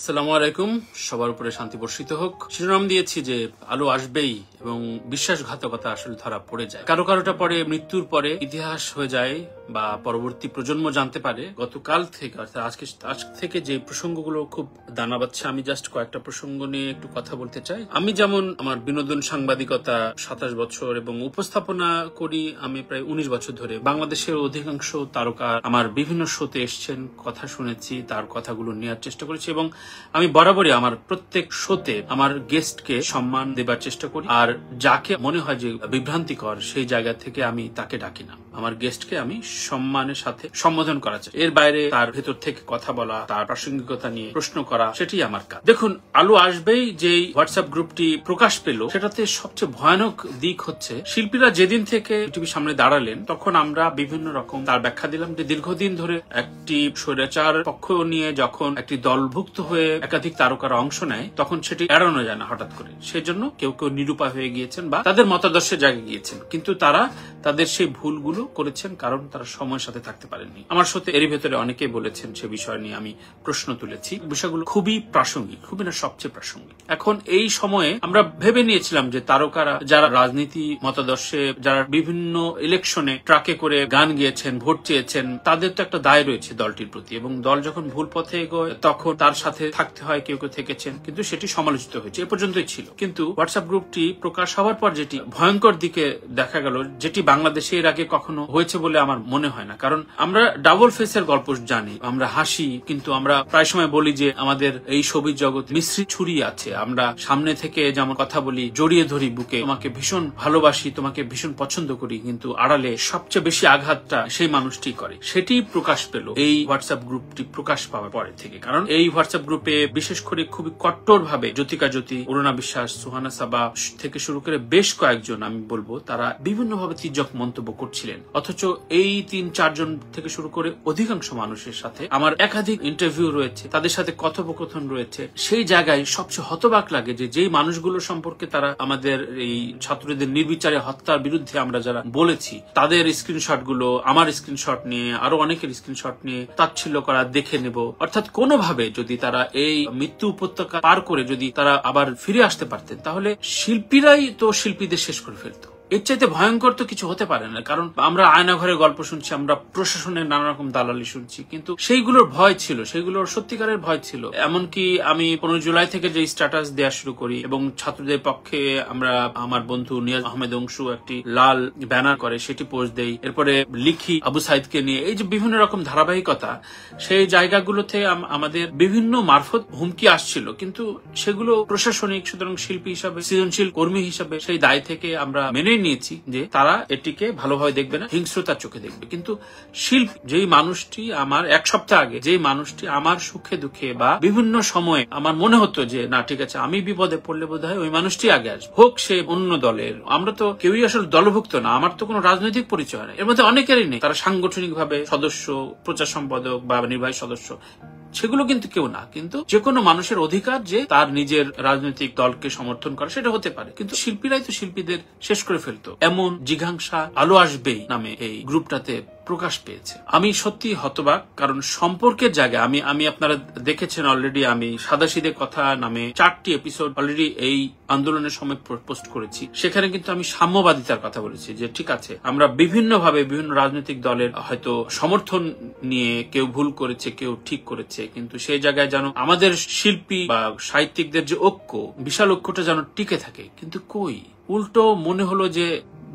আসসালামু আলাইকুম। সবার উপরে শান্তি বর্ষিত হোক। শিরোনাম দিয়েছি যে আলো আসবেই এবং বিশ্বাসঘাতকতা আসলে ধরা পড়ে যায়। কারও কারোটা পরে মৃত্যুর পরে ইতিহাস হয়ে যায়। বা পরবর্তী প্রজন্ম জানতে পারে, গতকাল থেকে, অর্থাৎ আজকে, আজ থেকে যে প্রসঙ্গগুলো খুব দানা বাচ্ছে আমি জাস্ট কয়েকটা প্রসঙ্গ নিয়ে একটু কথা বলতে চাই। আমি যেমন আমার বিনোদন সাংবাদিকতা সাতাশ বছর এবং উপস্থাপনা করি, আমি প্রায় উনিশ বছর ধরে। বাংলাদেশের অধিকাংশ তারকা আমার বিভিন্ন শোতে এসছেন, কথা শুনেছি, তার কথাগুলো নেওয়ার চেষ্টা করেছি এবং আমি বরাবরই আমার প্রত্যেক শোতে আমার গেস্টকে সম্মান দেবার চেষ্টা করি। আর যাকে মনে হয় যে বিভ্রান্তিকর, সেই জায়গা থেকে আমি তাকে ডাকি না। আমার গেস্টকে আমি সম্মানের সাথে সম্বোধন করা চাই এর বাইরে তার ভেতর থেকে কথা বলা, তার প্রাসঙ্গিকতা নিয়ে প্রশ্ন করা, সেটি আমার কাজ। দেখুন, আলো আসবেই যে হোয়াটসঅ্যাপ গ্রুপটি প্রকাশ পেল, সেটাতে সবচেয়ে ভয়ানক দিক হচ্ছে, শিল্পীরা যেদিন থেকে টিভির সামনে দাঁড়ালেন, তখন আমরা বিভিন্ন রকম তার ব্যাখ্যা দিলাম যে দীর্ঘদিন ধরে একটি স্বৈরাচার পক্ষ নিয়ে যখন একটি দলভুক্ত হয়ে একাধিক তারকার অংশ নেয়, তখন সেটি এড়ানো যায় না হঠাৎ করে। সেজন্য কেউ কেউ নিরুপায় হয়ে গিয়েছেন বা তাদের মতাদর্শে জায়গায় গিয়েছেন। কিন্তু তারা তাদের সেই ভুলগুলো করেছেন কারণ তারা সময়ের সাথে থাকতে পারেননি। আমার সাথে এরই ভেতরে অনেকেই বলেছেন সে বিষয় নিয়ে আমি প্রশ্ন তুলেছি। বিষয়গুলো খুবই প্রাসঙ্গিক, খুবই না সবচেয়ে প্রাসঙ্গিক। এখন এই সময়ে আমরা ভেবে নিয়েছিলাম যে তারকারা যারা রাজনীতি, মতাদর্শে, যারা বিভিন্ন ইলেকশনে ট্রাকে করে গান গিয়েছেন, ভোট চেয়েছেন, তাদের তো একটা দায় রয়েছে দলটির প্রতি এবং দল যখন ভুল পথে এগোয়, তখন তার সাথে থাকতে হয়, কেউ কেউ থেকেছেন, কিন্তু সেটি সমালোচিত হয়েছে। এ পর্যন্তই ছিল। কিন্তু হোয়াটসঅ্যাপ গ্রুপটি প্রকাশ হওয়ার পর যেটি ভয়ঙ্কর দিকে দেখা গেল, যেটি বাংলাদেশে এর আগে কখনো হয়েছে বলে আমার মনে হয় না। কারণ আমরা ডাবল ফেসের গল্প জানি, আমরা হাসি, কিন্তু আমরা প্রায় সময় বলি যে আমাদের এই ছবির জগৎ মিশ্রিত ছুরি আছে। আমরা সামনে থেকে যেমন কথা বলি, জড়িয়ে ধরি বুকে, তোমাকে ভীষণ ভালোবাসি, তোমাকে ভীষণ পছন্দ করি, কিন্তু আড়ালে সবচেয়ে বেশি আঘাতটা সেই মানুষটি করে। সেটি প্রকাশ পেল এই হোয়াটসঅ্যাপ গ্রুপটি প্রকাশ পাওয়ার পরে থেকে। কারণ এই হোয়াটসঅ্যাপ গ্রুপে বিশেষ করে খুবই কট্টর ভাবে জ্যোতিকা জ্যোতি, অরুণা বিশ্বাস, সুহানা সাবা থেকে শুরু করে বেশ কয়েকজন, আমি বলব, তারা বিভিন্নভাবে তির্যক মন্তব্য করছিলেন। অথচ এই তিন, চারজন থেকে শুরু করে অধিকাংশ মানুষের সাথে আমার একাধিক ইন্টারভিউ রয়েছে, তাদের সাথে কথোপকথন রয়েছে। সেই জায়গায় সবচেয়ে হতবাক লাগে যে, যেই মানুষগুলো সম্পর্কে তারা আমাদের এই ছাত্রদের নির্বিচারে হত্যার বিরুদ্ধে আমরা যারা বলেছি, তাদের স্ক্রিনশটগুলো আমার স্ক্রিনশট নিয়ে, আরও অনেকের স্ক্রিনশট নিয়ে তাচ্ছিল্য করা দেখে নেব। অর্থাৎ কোনোভাবে যদি তারা এই মৃত্যু উপত্যকা পার করে যদি তারা আবার ফিরে আসতে পারতেন, তাহলে শিল্পীরাই তো শিল্পীদের শেষ করে ফেলতো। এর চাইতে ভয়ঙ্কর তো কিছু হতে পারে না, কারণ আমরা আয়না ঘরে গল্প শুনছি, আমরা প্রশাসনের নানা রকম দালালি শুনছি, কিন্তু সেইগুলোর ভয় ছিল, সেইগুলোর সত্যিকারের ভয় ছিল। এমনকি আমি পনেরো জুলাই থেকে যে স্ট্যাটাস দেওয়া শুরু করি এবং ছাত্রদের পক্ষে আমরা আমার বন্ধু নিয়াজ আহমেদ অংশু একটি লাল ব্যানার করে সেটি পোস্ট দেই। এরপরে লিখি আবু সাইদকে নিয়ে। এই যে বিভিন্ন রকম ধারাবাহিকতা, সেই জায়গাগুলোতে আমাদের বিভিন্ন মারফত হুমকি আসছিল, কিন্তু সেগুলো প্রশাসনিক, সুতরাং শিল্পী হিসাবে, সৃজনশীল কর্মী হিসাবে সেই দায় থেকে আমরা মেনে নিয়েছি যে তারা এটিকে ভালোভাবে দেখবে না, হিংস্রতার চোখে দেখবে। কিন্তু শিল্প, যেই মানুষটি আমার এক সপ্তাহ আগে, যেই মানুষটি আমার সুখে দুঃখে বা বিভিন্ন সময়ে আমার মনে হতো যে, না, ঠিক আছে, আমি বিপদে পড়লে বোধ হয় ওই মানুষটি আগে আসবে। হোক সে অন্য দলের, আমরা তো কেউই আসলে দলভুক্ত না, আমার তো কোনো রাজনৈতিক পরিচয় নেই। এর মধ্যে অনেকেরই নেই। তারা সাংগঠনিক ভাবে সদস্য, প্রচার সম্পাদক বা নির্বাহী সদস্য। সেগুলো কিন্তু কেউ না। কিন্তু যে কোনো মানুষের অধিকার যে তার নিজের রাজনৈতিক দলকে সমর্থন করে, সেটা হতে পারে। কিন্তু শিল্পীরাই তো শিল্পীদের শেষ করে ফেলতো। এমন জিঘাংসা আলো আসবেই নামে এই গ্রুপটাতে প্রকাশ পেয়েছে। আমি সত্যি হতবাক, কারণ সম্পর্কের জায়গায় আমি আমি আপনারা দেখেছেন অলরেডি আমি সাদাশিদে কথা নামে চারটি এপিসোড অলরেডি এই আন্দোলনের সময় পোস্ট করেছি। সেখানে কিন্তু আমি সাম্যবাদিতার কথা বলেছি যে, ঠিক আছে, আমরা বিভিন্ন ভাবে বিভিন্ন রাজনৈতিক দলের হয়তো সমর্থন নিয়ে কেউ ভুল করেছে, কেউ ঠিক করেছে, কিন্তু সেই জায়গায় যেন আমাদের শিল্পী বা সাহিত্যিকদের যে ঐক্য, বিশাল ঐক্যটা যেন টিকে থাকে। কিন্তু কই? উল্টো মনে হলো যে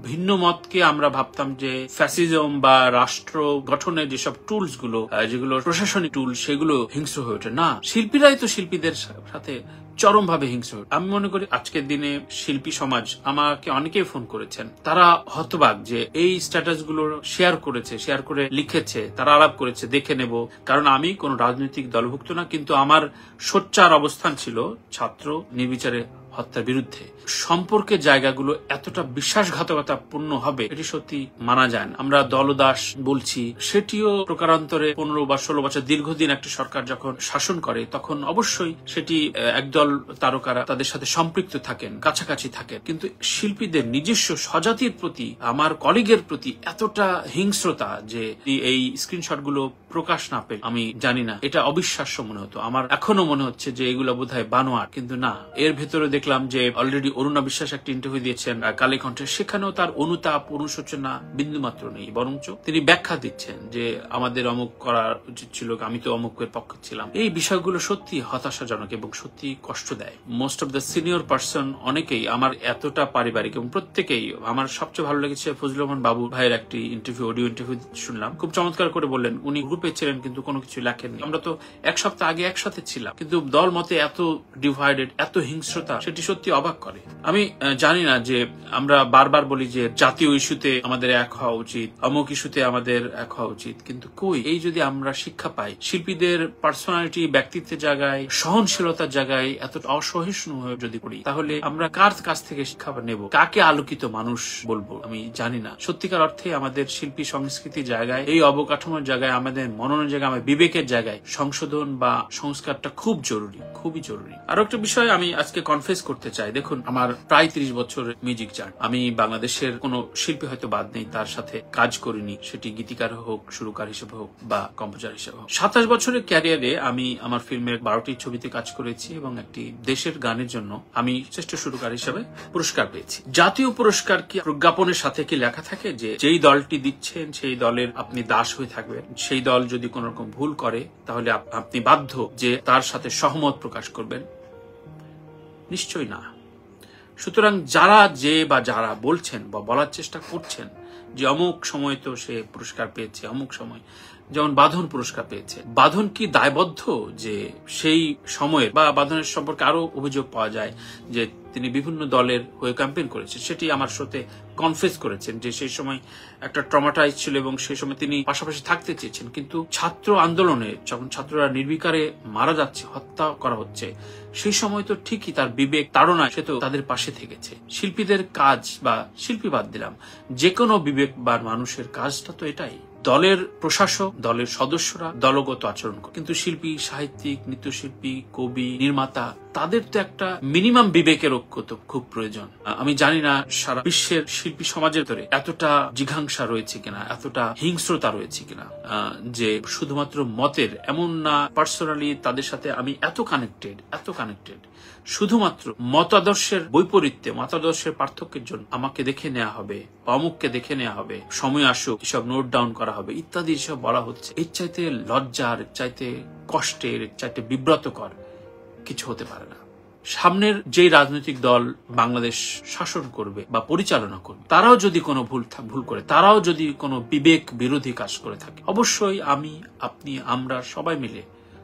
ভিন্ন মতকে আমরা ভাবতাম যে ফ্যাসিজম বা রাষ্ট্র গঠনের যেসব টুলসগুলো যেগুলো প্রশাসনিক টুল সেগুলো হিংস্র হয়ে ওঠে। না, শিল্পীরাই তো শিল্পীদের সাথে চরম ভাবে হিংস্র আমি মনে করি আজকের দিনে শিল্পী সমাজ আমাকে অনেকেই ফোন করেছেন। তারা হতবাক যে এই স্ট্যাটাসগুলো শেয়ার করেছে শেয়ার করে লিখেছে, তারা আলাপ করেছে, দেখে নেব। কারণ আমি কোন রাজনৈতিক দলভুক্ত না, কিন্তু আমার সোচ্চার অবস্থান ছিল ছাত্র নির্বিচারে হত্যার বিরুদ্ধে। সম্পর্কের জায়গাগুলো এতটা বিশ্বাসঘাতকতা পূর্ণ হবে, এটি সত্যি মানা যায় না। আমরা দলদাস বলছি, সেটিও প্রকারান্তরে পনেরো বা ষোলো বছর দীর্ঘদিন একটি সরকার যখন শাসন করে, তখন অবশ্যই সেটি একদল তারকারা তাদের সাথে সম্পৃক্ত থাকেন, কাছাকাছি থাকেন। কিন্তু শিল্পীদের নিজস্ব স্বজাতির প্রতি, আমার কলিগের প্রতি এতটা হিংস্রতা যে এই স্ক্রিনশটগুলো প্রকাশ না পেলে আমি জানি না। এটা অবিশ্বাস্য মনে হতো। আমার এখনও মনে হচ্ছে যে এগুলো বোধহয় বানোয়ার কিন্তু না। এর ভেতরে দেখলাম যে অলরেডি অরুণা বিশ্বাস একটা ইন্টারভিউ দিয়েছেন আহ, কালীকণ্ঠে সেখানেও তার অনুতাপ অনুশোচনা বিন্দুমাত্র নেই বরঞ্চ তিনি ব্যাখ্যা দিচ্ছেন যে আমাদের অমুক করা উচিত ছিল আমি তো অমুকের পক্ষে ছিলাম। এই বিষয়গুলো সত্যি হতাশাজনক এবং সত্যি কষ্ট দেয়। Most of the senior person অনেকেই আমার এতটা পারিবারিক এবং প্রত্যেকেই আমার সবচেয়ে ভালো লেগেছে ফজলুর রহমান বাবু ভাইয়ের একটি ইন্টারভিউ অডিও ইন্টারভিউ শুনলাম। খুব চমৎকার করে বললেন উনি গ্রুপে ছিলেন কিন্তু কোনো কিছু লেখেননি। আমরা তো এক সপ্তাহ আগে একসাথে ছিলাম কিন্তু দল মতে এত ডিভাইডেড এত হিংস্রতা সেটি সত্যি অবাক করে। আমি জানি না যে আমরা বারবার বলি যে জাতীয় ইস্যুতে আমাদের এক হওয়া উচিত, অমুক ইস্যুতে আমাদের এক হওয়া উচিত, কিন্তু কই? এই যদি আমরা শিক্ষা পাই, শিল্পীদের পার্সোনালিটি ব্যক্তিত্বের জায়গায়, সহনশীলতার জায়গায় এত অসহিষ্ণু হয়ে যদি পড়ি, তাহলে আমরা কার কাছ থেকে শিক্ষা নেব? কাকে আলোকিত মানুষ বলব? আমি জানি না। সত্যিকার অর্থে আমাদের শিল্পী সংস্কৃতির জায়গায়, এই অবকাঠামোর জায়গায়, আমাদের মননের জায়গায়, আমাদের বিবেকের জায়গায় সংশোধন বা সংস্কারটা খুব জরুরি, খুবই জরুরি। আরও একটা বিষয় আমি আজকে কনফেস করতে চাই। দেখুন, আমার প্রায় তিরিশ বছর মিউজিক চার্ট আমি বাংলাদেশের কোনো শিল্পী হয়তো বাদ নেই, তার সাথে কাজ করিনি। সেটি গীতিকার হোক, সুরকার হিসেবে হোক, বা কম্পোজার হিসেবে হোক। সাতাশ বছরের ক্যারিয়ারে আমি আমার ফিল্মের বারোটি ছবিতে কাজ করেছি এবং একটি দেশের গানের জন্য আমি শ্রেষ্ঠ সুরকার হিসেবে পুরস্কার পেয়েছি। জাতীয় পুরস্কার কি প্রজ্ঞাপনের সাথে কি লেখা থাকে? যে যেই দলটি দিচ্ছেন, সেই দলের আপনি দাস হয়ে থাকবেন। সেই দল যদি কোন রকম ভুল করে, তাহলে আপনি বাধ্য যে তার সাথে সহমত প্রকাশ করবেন। নিশ্চয়ই না। সুতরাং যারা যে বা যারা বলছেন বা বলার চেষ্টা করছেন যে অমুক সময় তো সে পুরস্কার পেয়েছে, অমুক সময় যেমন বাঁধন পুরস্কার পেয়েছে, বাঁধন কি দায়বদ্ধ যে সেই সময়ের বা বাঁধনের সম্পর্কে আরও অভিযোগ পাওয়া যায় যে তিনি বিভিন্ন দলের হয়ে ক্যাম্পেইন করেছেন। সেটি আমার সাথে কনফেস করেছেন যে সেই সময় একটা ট্রমাটাইজ ছিল এবং সেই সময় তিনি পাশাপাশি থাকতে চেয়েছেন। কিন্তু ছাত্র আন্দোলনে যখন ছাত্ররা নির্বিকারে মারা যাচ্ছে, হত্যা করা হচ্ছে, সেই সময় তো ঠিকই তার বিবেক তাড়নায় সে তো তাদের পাশে থেকেছে। শিল্পীদের কাজ বা শিল্পী বাদ দিলাম যে কোনো বিবেকবান মানুষের কাজটা তো এটাই। দলের প্রশাসক, দলের সদস্যরা দলগত আচরণ করে কিন্তু শিল্পী, সাহিত্যিক, নৃত্যশিল্পী, কবি, নির্মাতা তাদের তো একটা মিনিমাম বিবেকের ঐক্য তো খুব প্রয়োজন। আমি জানি না সারা বিশ্বের শিল্পী সমাজের ভিতরে এতটা জিঘাংসা রয়েছে কিনা, এতটা হিংস্রতা রয়েছে কিনা যে শুধুমাত্র মতের এমন না পার্সোনালি তাদের সাথে আমি এত কানেক্টেড এত কানেক্টেড শুধুমাত্র মতাদর্শের বৈপরীত্যে, মতাদর্শের পার্থক্যের জন্য আমাকে দেখে নেওয়া হবে অমুককে দেখে নেওয়া হবে, সময় আসুক, এসব নোট ডাউন করা হবে, ইত্যাদি এসব বলা হচ্ছে, এর চাইতে লজ্জার, চাইতে কষ্টের, চাইতে বিব্রতকর কিছু হতে পারে না। সামনের যেই রাজনৈতিক দল বাংলাদেশ শাসন করবে বা পরিচালনা করবে, তারাও যদি কোনো ভুল ভুল করে, তারাও যদি কোনো বিবেক বিরোধী কাজ করে থাকে, অবশ্যই আমি, আপনি, আমরা সবাই মিলে,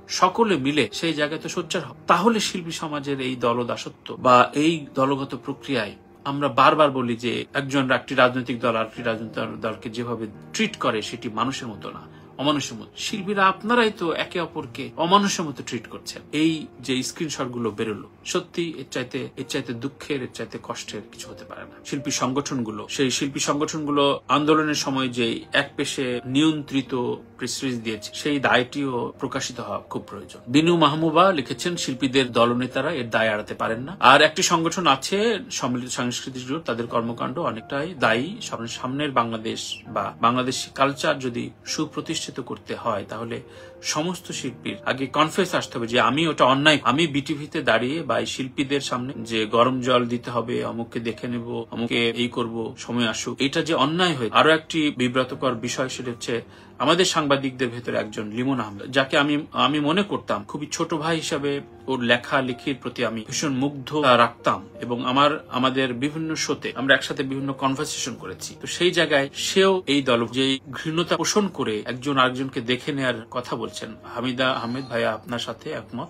সকলে মিলে সেই জায়গায় তো সোচ্চার হব। তাহলে শিল্পী সমাজের এই দলদাসত্ব বা এই দলগত প্রক্রিয়ায় আমরা বারবার বলি যে, একজন একটি রাজনৈতিক দল আর একটি রাজনৈতিক দলকে যেভাবে ট্রিট করে, সেটি মানুষের মতো না। অমানুষের মতো। শিল্পীরা আপনারাই তো একে অপরকে অমানুষের মতো ট্রিট করছেন। এই যে স্ক্রিনশটগুলো বেরোলো, সত্যি এর চাইতে এর চাইতে দুঃখের, এর চাইতে কষ্টের কিছু হতে পারে না। শিল্পী সংগঠনগুলো, সেই শিল্পী সংগঠনগুলো আন্দোলনের সময় যে এক পেশে নিয়ন্ত্রিত প্রেস রিলিজ দিয়েছে, সেই দায়টিও প্রকাশিত হওয়া খুব প্রয়োজন। বিনু মাহমুবা লিখেছেন, শিল্পীদের দলনেতারা এর দায় এড়াতে পারেন না। আর একটি সংগঠন আছে, সম্মিলিত সাংস্কৃতিক জোট, তাদের কর্মকাণ্ড অনেকটাই দায়ী। সামনে- সামনের বাংলাদেশ বা বাংলাদেশি কালচার যদি সুপ্রতিষ্ঠিত করতে হয়, তাহলে সমস্ত শিল্পীর আগে কনফেস আসতে হবে যে আমি ওটা অন্যায়, আমি বিটিভিতে দাঁড়িয়ে বা এই শিল্পীদের সামনে যে গরম জল দিতে হবে, অমুককে দেখে নেব অমুকে এই করব, সময় আসুক, এটা যে অন্যায় হয়ে, আরও একটি বিব্রতকর বিষয় সেটা হচ্ছে আমাদের সাংবাদিকদের ভেতরে একজন লিমন আহমেদ, যাকে আমি আমি মনে করতাম খুবই ছোট ভাই হিসাবে ওর লেখা লেখির প্রতি আমি ভীষণ মুগ্ধ রাখতাম এবং আমার, আমাদের বিভিন্ন শোতে আমরা একসাথে বিভিন্ন কনভারসেশন করেছি। তো সেই জায়গায় সেও এই দল, যে ঘৃণতা পোষণ করে একজন আরেকজনকে দেখে নেয়ার কথা বলছেন। হামিদা আহমেদ ভাইয়া আপনার সাথে একমত?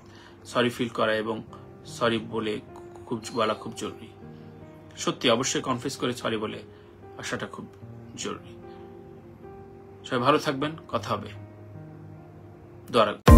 সরি ফিল করা এবং সরি বলে খুব, বলা খুব জরুরি। সত্যি অবশ্যই কনফিউজ করে সরি বলে আসাটা খুব জরুরি। সবাই ভালো থাকবেন কথা হবে দোয়া।